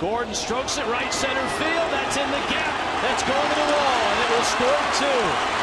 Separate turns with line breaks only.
Gordon strokes it right center field. That's in the gap. That's going to the wall, and it will score two.